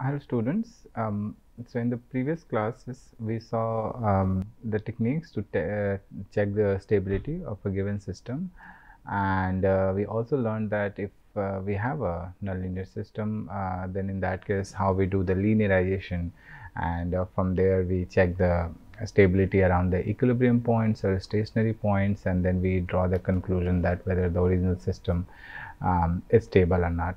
Hello students. Um, so in the previous classes we saw um, the techniques to uh, check the stability of a given system and uh, we also learned that if uh, we have a nonlinear system uh, then in that case how we do the linearization and uh, from there we check the stability around the equilibrium points or stationary points and then we draw the conclusion that whether the original system um, is stable or not.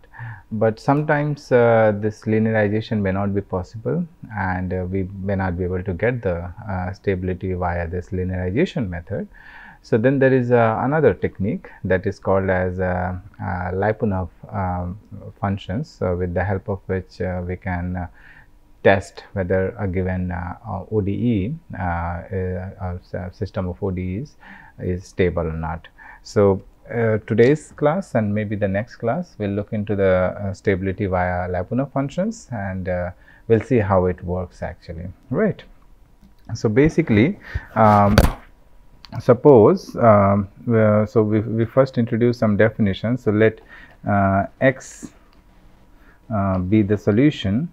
But sometimes uh, this linearization may not be possible and uh, we may not be able to get the uh, stability via this linearization method. So, then there is uh, another technique that is called as uh, uh, Lyapunov um, functions with the help of which we can test whether a given ODE system of ODEs is stable or not. So, uh, today's class and maybe the next class we will look into the uh, stability via Lyapunov functions and uh, we will see how it works actually right. So, basically um, suppose um, so we, we first introduce some definitions. So, let uh, x uh, be the solution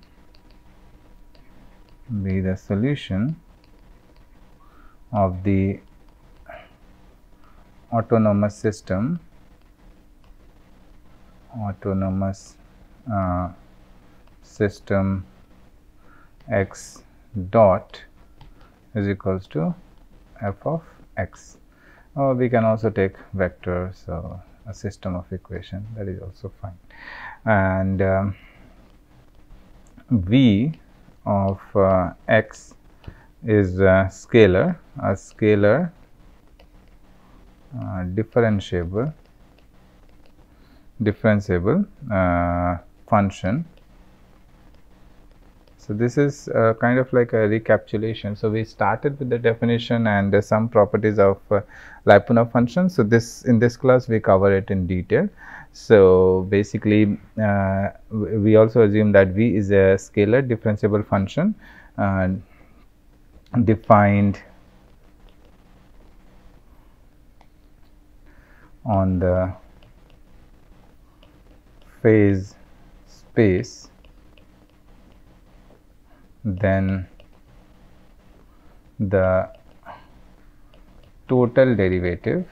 be the solution of the autonomous system autonomous uh, system x dot is equals to f of x. Or we can also take vector so a system of equation that is also fine. And um, v of uh, x is a scalar a scalar uh, differentiable differentiable uh, function. So, this is uh, kind of like a recapitulation. So, we started with the definition and uh, some properties of uh, Lyapunov function. So, this in this class we cover it in detail. So, basically uh, we also assume that V is a scalar differentiable function defined on the phase space then the total derivative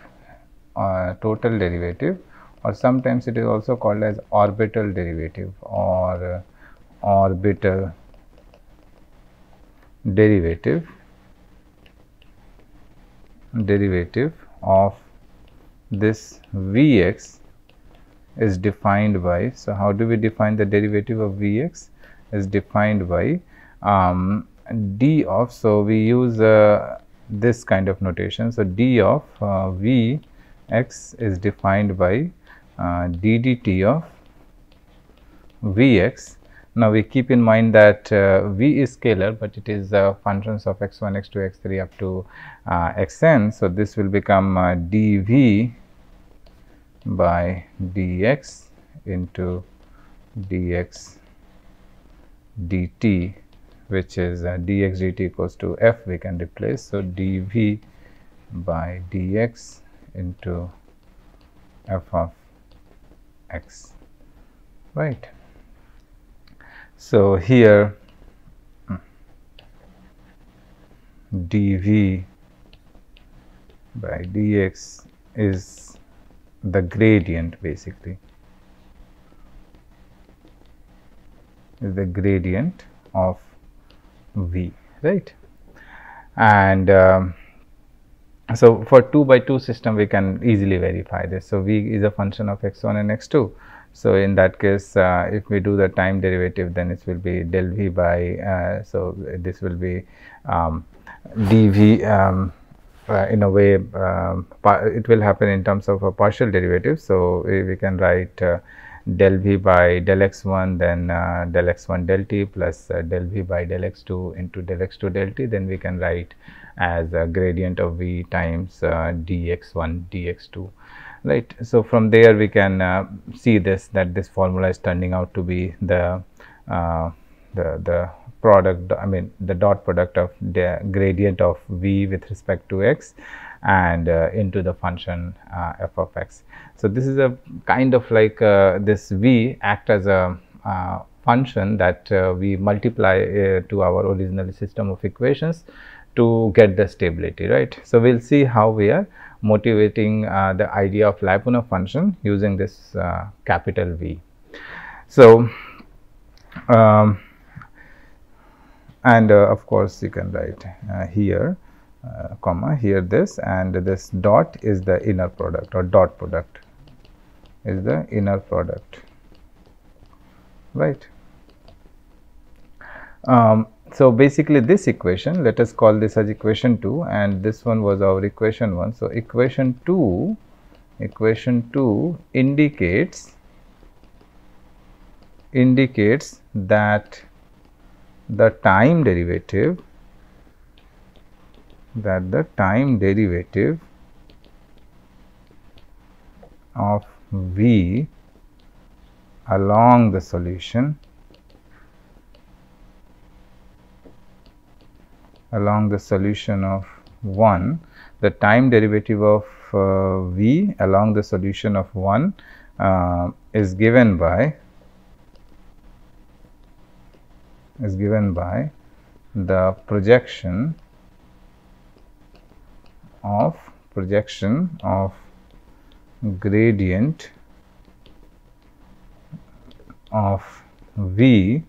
uh, total derivative or sometimes it is also called as orbital derivative or uh, orbital derivative derivative of this Vx is defined by. So, how do we define the derivative of Vx is defined by um, d of. So, we use uh, this kind of notation. So, d of uh, Vx is defined by uh, d dt of Vx now, we keep in mind that uh, V is scalar, but it is uh, functions of x 1, x 2, x 3 up to uh, x n. So, this will become uh, dV by dx into dx dt which is uh, dx dt equals to f we can replace. So, dV by dx into f of x right. So, here dV by dx is the gradient basically. Is the gradient of V right? And um, so for 2 by 2 system we can easily verify this. So, V is a function of x 1 and x 2 so, in that case uh, if we do the time derivative then it will be del v by uh, so this will be um, dv um, uh, in a way um, it will happen in terms of a partial derivative. So, we, we can write uh, del v by del x 1 then uh, del x 1 del t plus uh, del v by del x 2 into del x 2 del t then we can write as a gradient of v times dx 1 dx 2 right. So, from there we can uh, see this that this formula is turning out to be the uh, the the product I mean the dot product of the gradient of v with respect to x and uh, into the function uh, f of x. So, this is a kind of like uh, this v act as a uh, function that we multiply to our original system of equations to get the stability right. So, we will see how we are motivating uh, the idea of Lyapunov function using this uh, capital V. So, um, and uh, of course, you can write here uh, comma here this and this dot is the inner product or dot product is the inner product right. Um, so, basically this equation let us call this as equation 2 and this one was our equation 1. So, equation 2 equation 2 indicates indicates that the time derivative that the time derivative of v along the solution along the solution of 1 the time derivative of uh, v along the solution of 1 uh, is given by is given by the projection of projection of gradient of v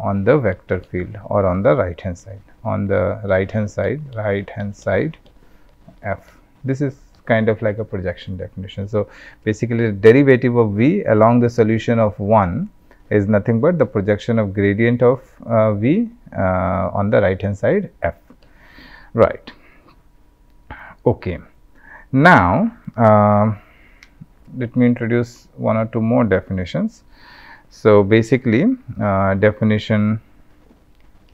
on the vector field or on the right hand side. On the right hand side right hand side f. This is kind of like a projection definition. So basically the derivative of v along the solution of 1 is nothing but the projection of gradient of uh, v uh, on the right hand side f. Right. Okay. Now uh, let me introduce one or two more definitions so basically uh, definition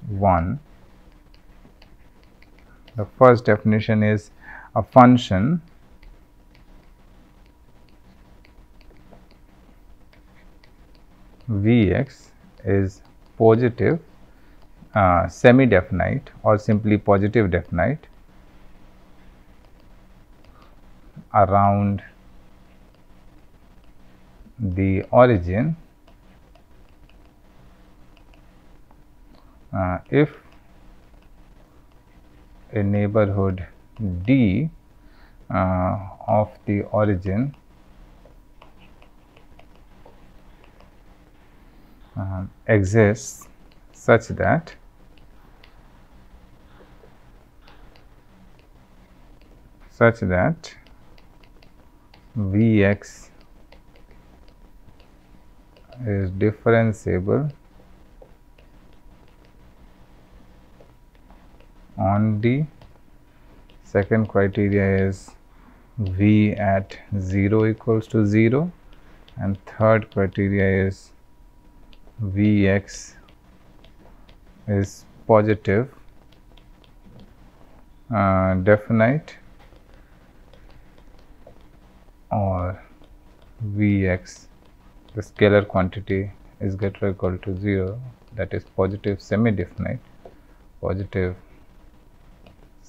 1 the first definition is a function Vx is positive uh, semi definite or simply positive definite around the origin uh, if a neighborhood D uh, of the origin uh, exists such that such that V x is differentiable on D. Second criteria is V at 0 equals to 0 and third criteria is Vx is positive uh, definite or Vx the scalar quantity is greater or equal to 0 that is positive semi definite positive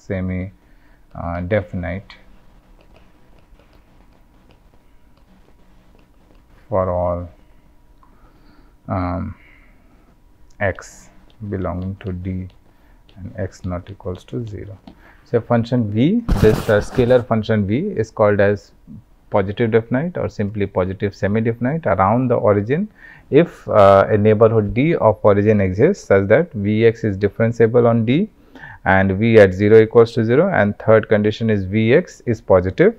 semi uh, definite for all um, x belonging to D and x not equals to 0. So, function v this uh, scalar function v is called as positive definite or simply positive semi definite around the origin if uh, a neighborhood D of origin exists such that Vx is differentiable on D and V at 0 equals to 0 and third condition is Vx is positive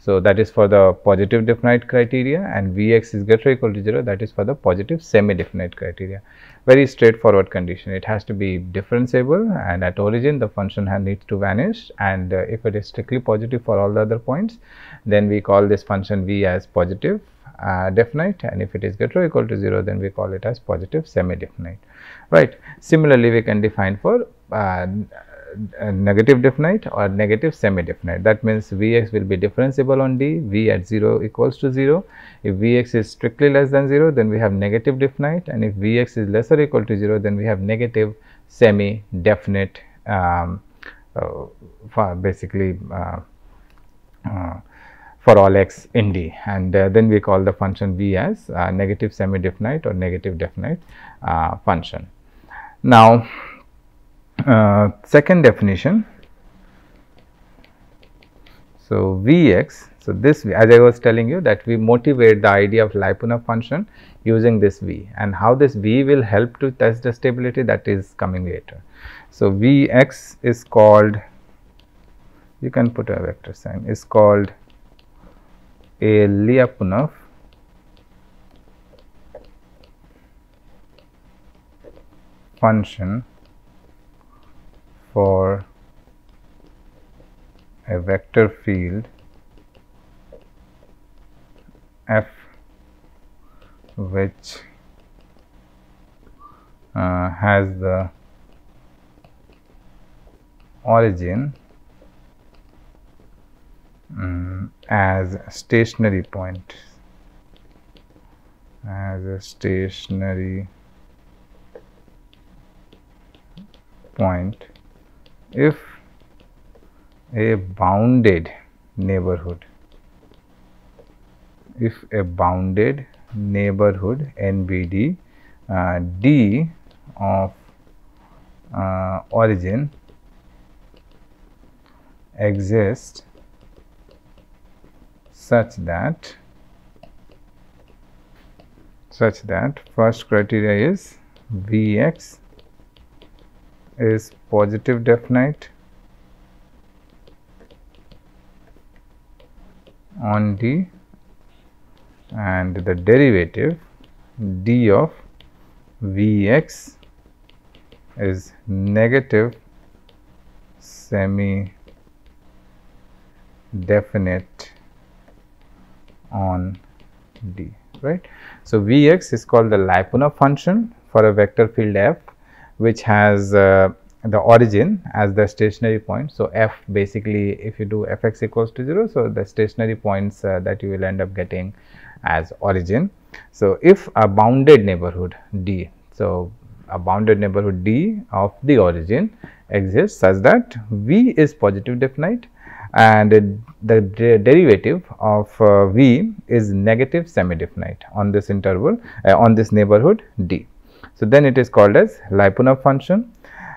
so, that is for the positive definite criteria and Vx is greater equal to 0 that is for the positive semi definite criteria. Very straightforward condition. It has to be differentiable and at origin the function needs to vanish and uh, if it is strictly positive for all the other points then we call this function V as positive uh, definite and if it is greater equal to 0 then we call it as positive semi definite right. Similarly, we can define for uh, negative definite or negative semi definite that means Vx will be differentiable on D V at 0 equals to 0 if Vx is strictly less than 0 then we have negative definite and if Vx is lesser equal to 0 then we have negative semi definite um, uh, basically uh, uh, for all x in D. And uh, then we call the function V as uh, negative semi definite or negative definite uh, function. Now, uh, second definition. So, Vx, so this as I was telling you that we motivate the idea of Lyapunov function using this V and how this V will help to test the stability that is coming later. So, Vx is called you can put a vector sign is called a Lyapunov function for a vector field f which uh, has the origin um, as stationary point as a stationary point if a bounded neighborhood if a bounded neighborhood NBD uh, D of uh, origin exists such that such that first criteria is Vx is positive definite on D and the derivative d of Vx is negative semi definite on D right. So, Vx is called the Lyapunov function for a vector field f which has uh, the origin as the stationary point. So, f basically if you do f x equals to 0. So, the stationary points uh, that you will end up getting as origin. So, if a bounded neighborhood D, so a bounded neighborhood D of the origin exists such that V is positive definite and the de derivative of uh, V is negative semi definite on this interval uh, on this neighborhood D. So, then it is called as Lyapunov function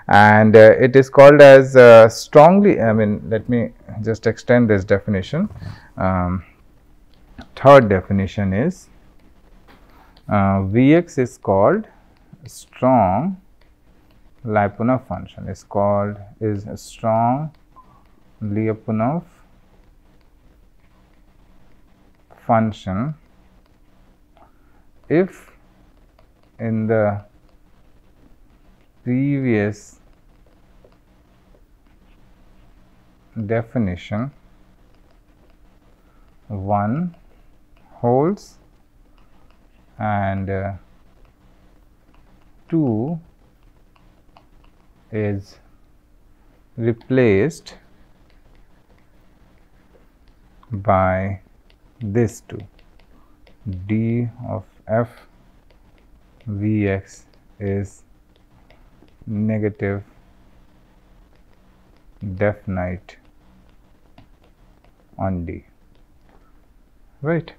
and uh, it is called as uh, strongly I mean let me just extend this definition. Um, third definition is uh, Vx is called strong Lyapunov function is called is strong Lyapunov function if in the previous definition one holds and uh, 2 is replaced by this 2 d of f v x is negative definite on D right.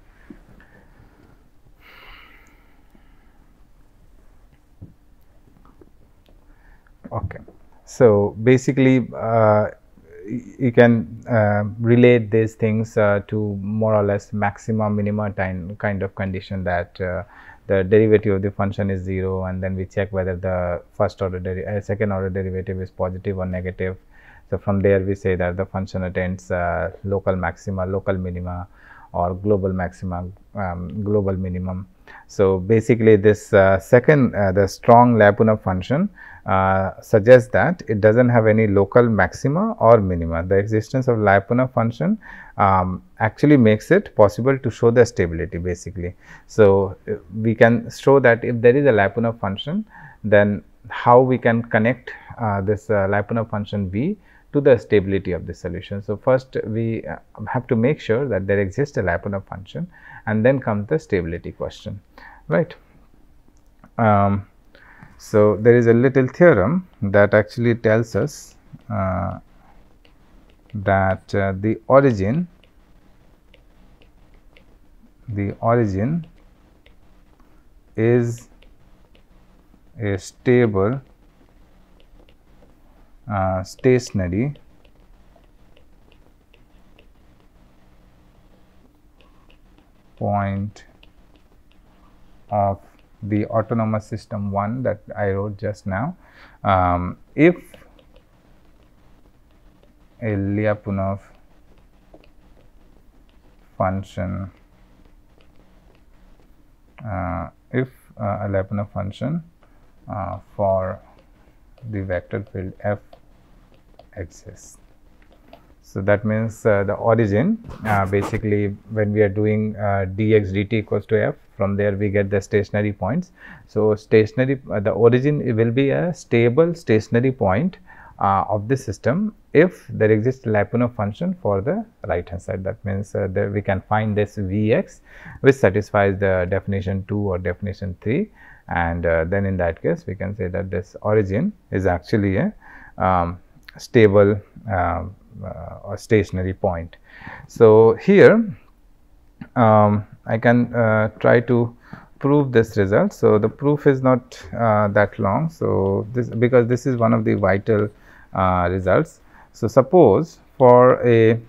Okay. So, basically uh, you can uh, relate these things uh, to more or less maxima minima time kind of condition that uh, the derivative of the function is 0 and then we check whether the first order uh, second order derivative is positive or negative. So, from there we say that the function attains uh, local maxima, local minima or global maxima, um, global minimum. So, basically this uh, second the strong Lyapunov function uh, suggests that it does not have any local maxima or minima. The existence of Lyapunov function um, actually makes it possible to show the stability basically. So, uh, we can show that if there is a Lyapunov function, then how we can connect uh, this uh, Lyapunov function V to the stability of the solution. So, first we uh, have to make sure that there exists a Lyapunov function and then comes the stability question, right. Um, so, there is a little theorem that actually tells us uh, that uh, the origin the origin is a stable uh, stationary point of the autonomous system 1 that I wrote just now. Um, if a Lyapunov function uh, if uh, a Lyapunov function uh, for the vector field f exists. So, that means uh, the origin uh, basically when we are doing uh, dx dt equals to f from there we get the stationary points. So, stationary the origin will be a stable stationary point of the system if there exists Lyapunov function for the right hand side that means uh, that we can find this Vx which satisfies the definition 2 or definition 3 and uh, then in that case we can say that this origin is actually a um, stable uh, uh or stationary point. So, here um, I can uh, try to prove this result. So, the proof is not uh, that long. So, this because this is one of the vital results. So, suppose for a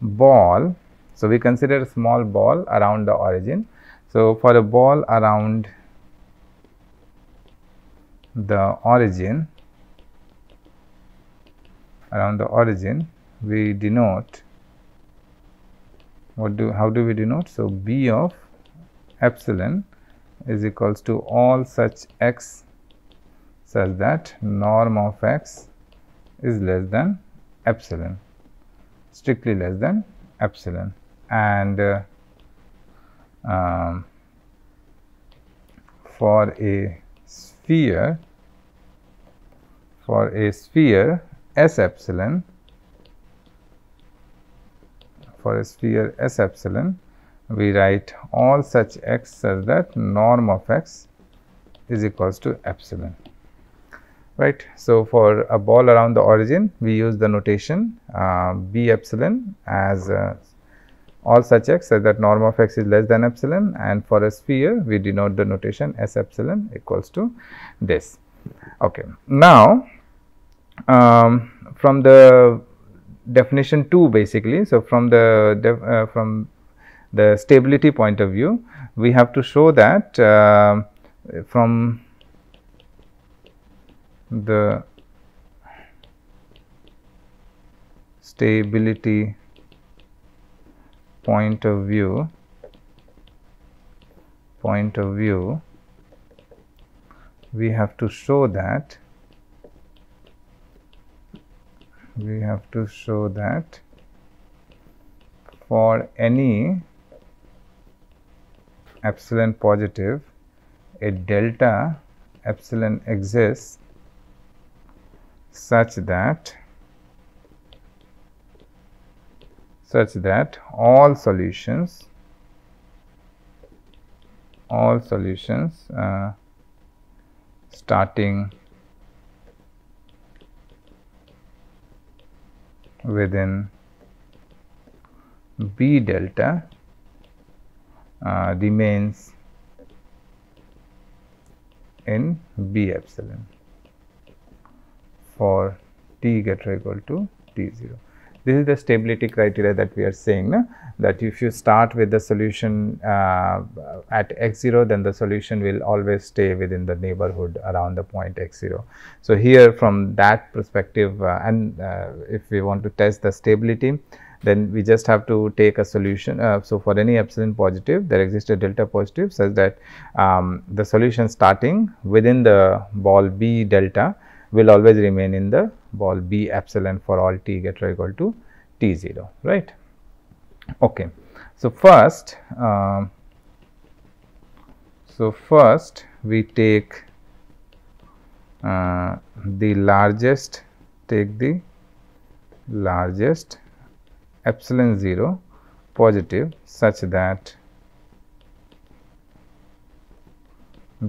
ball, so we consider a small ball around the origin. So, for a ball around the origin, around the origin, we denote what do how do we denote? So, B of epsilon is equals to all such x such that norm of x is less than epsilon strictly less than epsilon and uh, um, for a sphere for a sphere s epsilon for a sphere s epsilon we write all such x such that norm of x is equals to epsilon right. So, for a ball around the origin we use the notation uh, b epsilon as uh, all such x such that norm of x is less than epsilon and for a sphere we denote the notation s epsilon equals to this. Okay. Now, um, from the definition 2 basically. So, from the uh, from the stability point of view we have to show that uh, from the stability point of view point of view we have to show that we have to show that for any epsilon positive a delta epsilon exists such that such that all solutions all solutions uh, starting within B delta uh, remains in B epsilon for t greater equal to t 0. This is the stability criteria that we are saying that if you start with the solution uh, at x 0 then the solution will always stay within the neighborhood around the point x 0. So, here from that perspective uh, and uh, if we want to test the stability then we just have to take a solution. Uh, so, for any epsilon positive there exists a delta positive such that um, the solution starting within the ball B delta will always remain in the ball B epsilon for all t greater equal to t 0 right. Okay. So, first um, so first we take uh, the largest take the largest epsilon 0 positive such that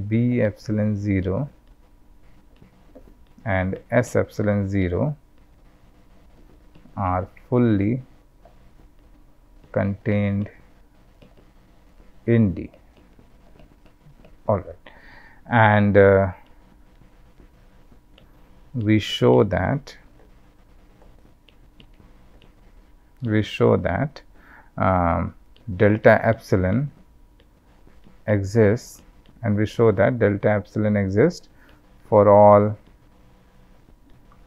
b epsilon 0 and S epsilon 0 are fully contained in D. All right. And uh, we show that we show that um, delta epsilon exists and we show that delta epsilon exists for all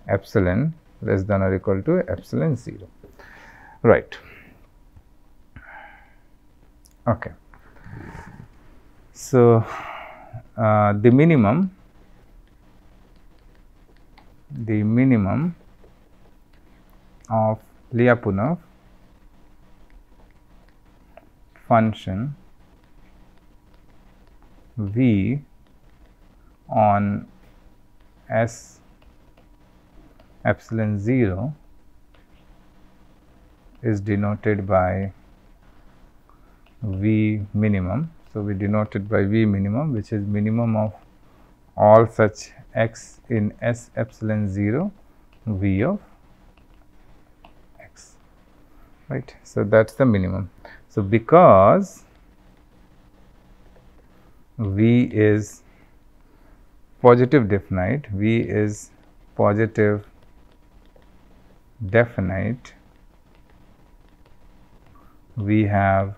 epsilon less than or equal to epsilon 0 right. Okay. So uh, the minimum the minimum of Lyapunov function v on s epsilon 0 is denoted by v minimum. So, we denote it by v minimum which is minimum of all such x in s epsilon 0 v of x right. So, that is the minimum. So, because v is positive definite, v is positive definite, we have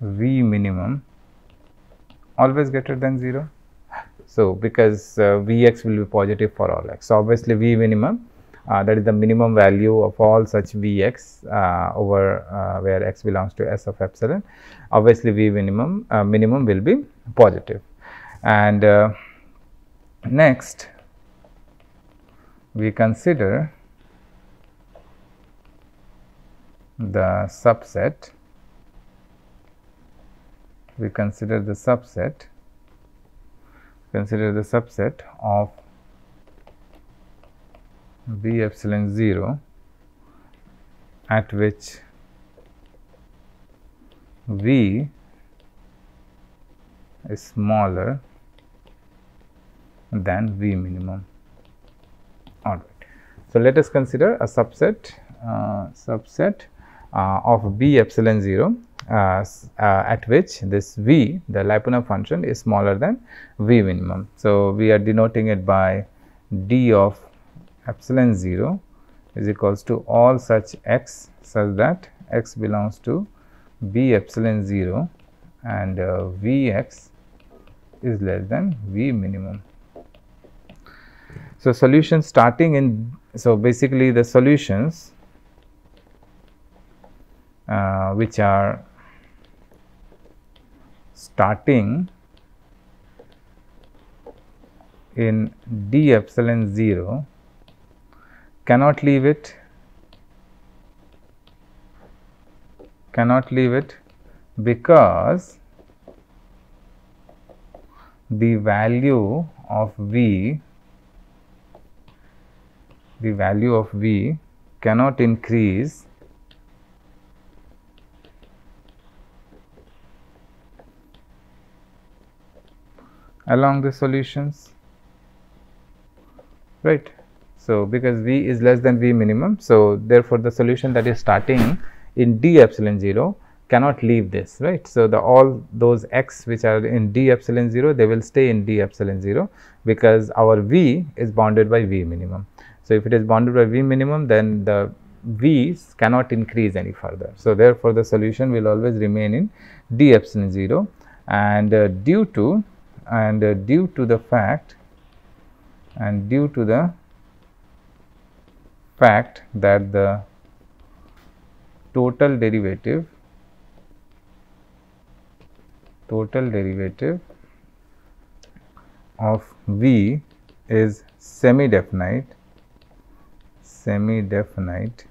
v minimum always greater than 0 so, because uh, V x will be positive for all x. So, obviously, V minimum uh, that is the minimum value of all such V x uh, over uh, where x belongs to S of epsilon. Obviously, V minimum uh, minimum will be positive. And uh, next, we consider the subset we consider the subset consider the subset of b epsilon 0 at which v is smaller than v minimum so let us consider a subset uh, subset uh, of b epsilon 0 uh, at which this v the Lyapunov function is smaller than v minimum. So, we are denoting it by d of epsilon 0 is equals to all such x such that x belongs to b epsilon 0 and uh, v x is less than v minimum. So, solution starting in so basically the solutions uh, which are starting in d epsilon 0 cannot leave it cannot leave it because the value of v the value of v cannot increase along the solutions right. So, because V is less than V minimum. So, therefore, the solution that is starting in d epsilon 0 cannot leave this right. So, the all those x which are in d epsilon 0 they will stay in d epsilon 0 because our V is bounded by V minimum. So, if it is bounded by V minimum then the V's cannot increase any further. So, therefore, the solution will always remain in d epsilon 0 and uh, due to and uh, due to the fact and due to the fact that the total derivative total derivative of v is semi definite semi definite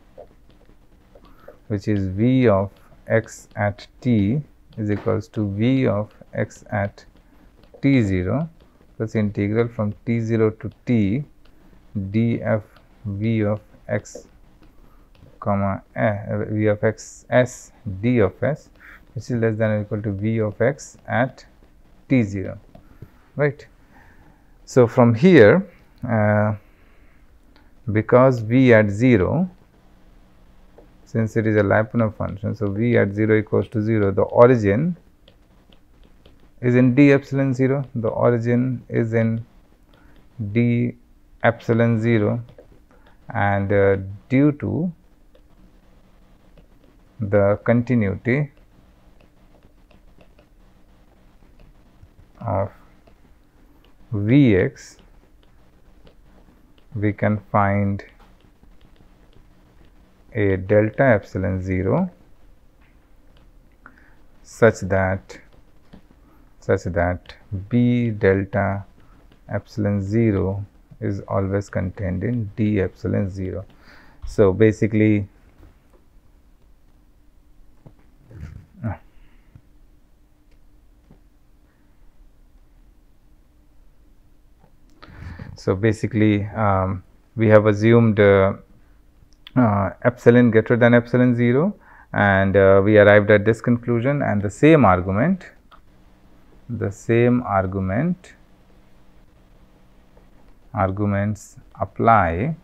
which is v of x at t is equals to v of x at t 0 plus integral from t 0 to t df v of x comma uh, v of x s d of s which is less than or equal to v of x at t 0 right. So, from here uh, because v at 0 since it is a Lyapunov function. So, v at 0 equals to 0 the origin is in d epsilon 0 the origin is in d epsilon 0 and uh, due to the continuity of Vx we can find a delta epsilon 0 such that such that b delta epsilon 0 is always contained in d epsilon 0. So, basically So, basically um, we have assumed uh, uh, epsilon greater than epsilon 0 and uh, we arrived at this conclusion and the same argument the same argument arguments apply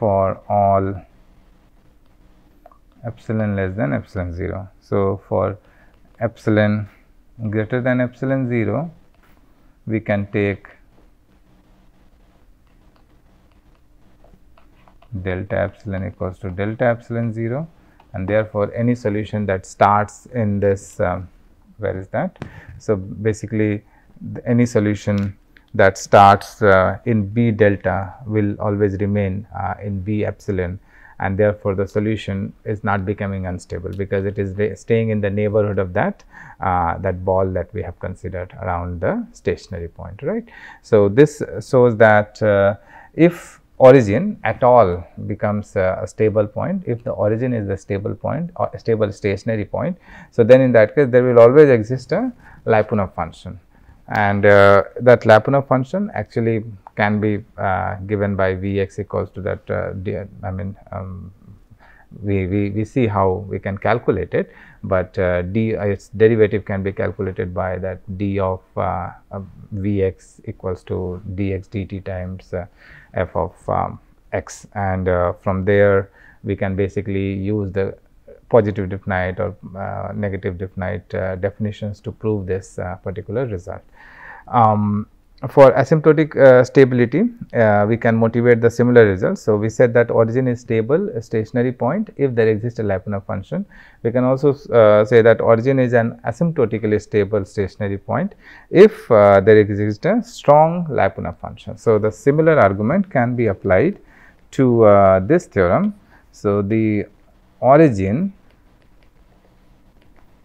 for all epsilon less than epsilon 0. So, for epsilon greater than epsilon 0 we can take delta epsilon equals to delta epsilon 0 and therefore, any solution that starts in this um, where is that. So, basically any solution that starts uh, in B delta will always remain uh, in B epsilon and therefore, the solution is not becoming unstable because it is staying in the neighborhood of that uh, that ball that we have considered around the stationary point right. So, this shows that uh, if origin at all becomes a, a, stable point if the origin is the stable point or stable stationary point. So, then in that case there will always exist a Lyapunov function and uh, that Lyapunov function actually can be uh, given by V x equals to that uh, I mean um, we, we, we see how we can calculate it, but uh, d its derivative can be calculated by that d of uh, v x equals to dx dt times uh, f of um, x. And from there we can basically use the positive definite or uh, negative definite uh, definitions to prove this particular result. Um, for asymptotic uh, stability, uh, we can motivate the similar results. So, we said that origin is stable stationary point if there exists a Lyapunov function. We can also uh, say that origin is an asymptotically stable stationary point if uh, there exists a strong Lyapunov function. So, the similar argument can be applied to uh, this theorem. So, the origin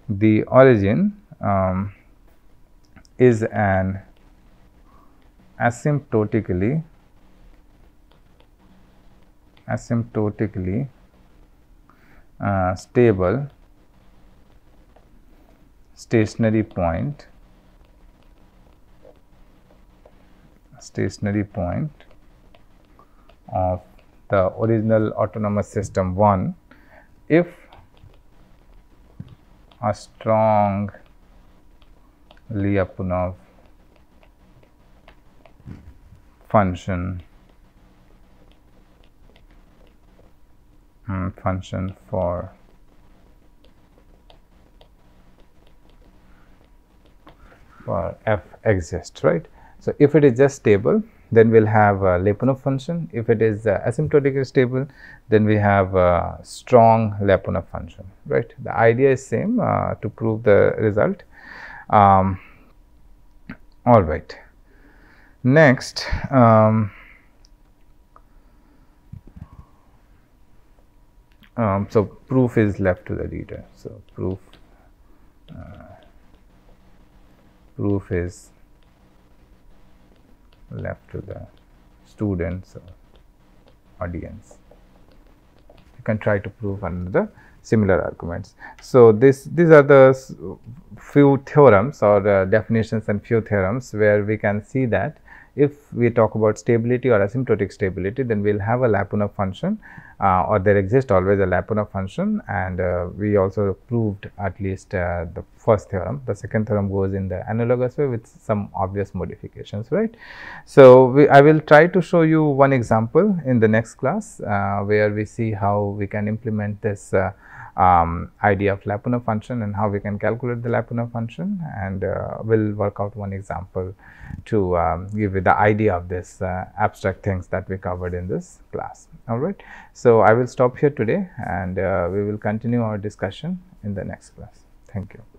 the origin um, is an asymptotically asymptotically uh, stable stationary point stationary point of the original autonomous system 1 if a strong Lyapunov function um, function for for f exists right. So, if it is just stable then we will have a Lyapunov function if it is uh, asymptotically stable then we have a strong Lyapunov function right. The idea is same uh, to prove the result. Um, all right. Next, um, um, so proof is left to the reader. So, proof uh, proof is left to the students or audience. You can try to prove another similar arguments. So, this these are the few theorems or uh, definitions and few theorems where we can see that if we talk about stability or asymptotic stability, then we will have a Lyapunov function uh, or there exists always a Lyapunov function and uh, we also proved at least uh, the first theorem. The second theorem goes in the analogous way with some obvious modifications, right. So, we, I will try to show you one example in the next class uh, where we see how we can implement this uh, um, idea of Lyapunov function and how we can calculate the Lyapunov function and uh, we will work out one example to um, give you the idea of this uh, abstract things that we covered in this class. All right. So, I will stop here today and uh, we will continue our discussion in the next class. Thank you.